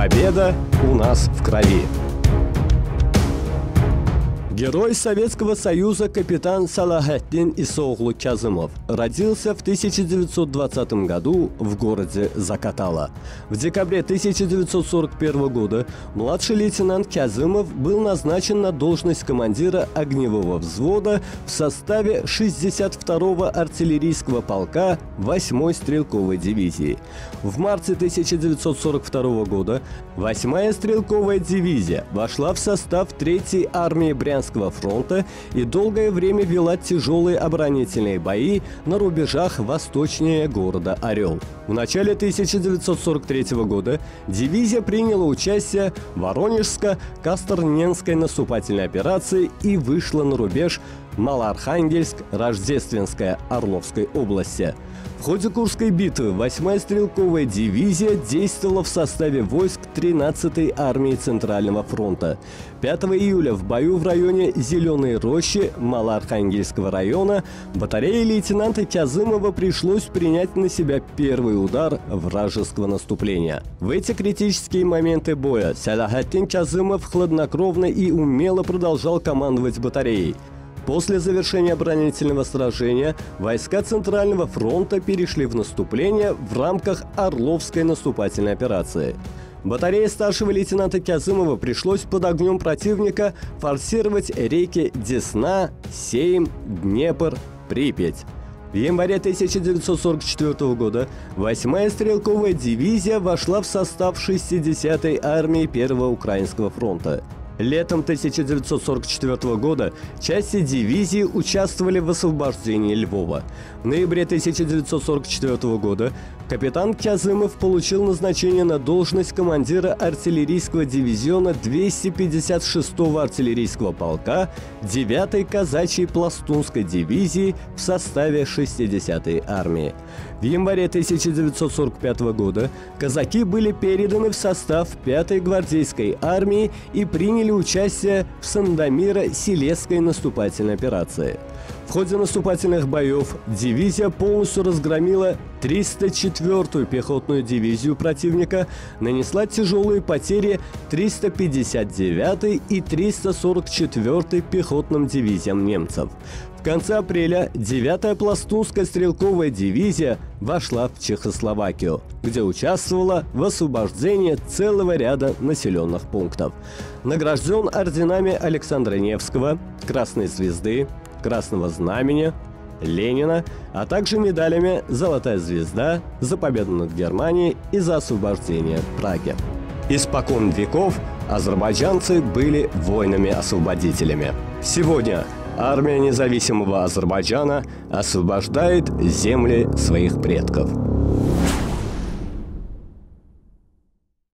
Победа у нас в крови. Герой Советского Союза капитан Салахеттин Исоглу Казымов родился в 1920 году в городе Закатала. В декабре 1941 года младший лейтенант Казымов был назначен на должность командира огневого взвода в составе 62-го артиллерийского полка 8-й стрелковой дивизии. В марте 1942 года 8-я стрелковая дивизия вошла в состав 3-й армии Брянска Брянского фронта и долгое время вела тяжелые оборонительные бои на рубежах восточнее города Орел. В начале 1943 года дивизия приняла участие в Воронежско-Касторненской наступательной операции и вышла на рубеж Малоархангельск, Рождественская, Орловской области. В ходе Курской битвы 8-я стрелковая дивизия действовала в составе войск 13-й армии Центрального фронта. 5 июля в бою в районе Зеленой рощи Малоархангельского района батарее лейтенанта Кязымова пришлось принять на себя первый удар вражеского наступления. В эти критические моменты боя Салахаттин Кязымов хладнокровно и умело продолжал командовать батареей. После завершения оборонительного сражения войска Центрального фронта перешли в наступление в рамках Орловской наступательной операции. Батарее старшего лейтенанта Кязымова пришлось под огнем противника форсировать реки Десна, Сейм, Днепр, Припять. В январе 1944 года 8-я стрелковая дивизия вошла в состав 60-й армии Первого Украинского фронта – Летом 1944 года части дивизии участвовали в освобождении Львова. В ноябре 1944 года капитан Кязымов получил назначение на должность командира артиллерийского дивизиона 256-го артиллерийского полка 9-й казачьей пластунской дивизии в составе 60-й армии. В январе 1945 года казаки были переданы в состав 5-й гвардейской армии и приняли участие в Сандомиро-Силезской наступательной операции. В ходе наступательных боев дивизия полностью разгромила 304-ю пехотную дивизию противника, нанесла тяжелые потери 359-й и 344-й пехотным дивизиям немцев. В конце апреля 9-я пластунская стрелковая дивизия вошла в Чехословакию, где участвовала в освобождении целого ряда населенных пунктов. Награжден орденами Александра Невского, Красной Звезды, Красного Знамени, Ленина, а также медалями «Золотая звезда» за победу над Германией и за освобождение Праги. Испокон веков азербайджанцы были воинами-освободителями. Сегодня – армия независимого Азербайджана освобождает земли своих предков.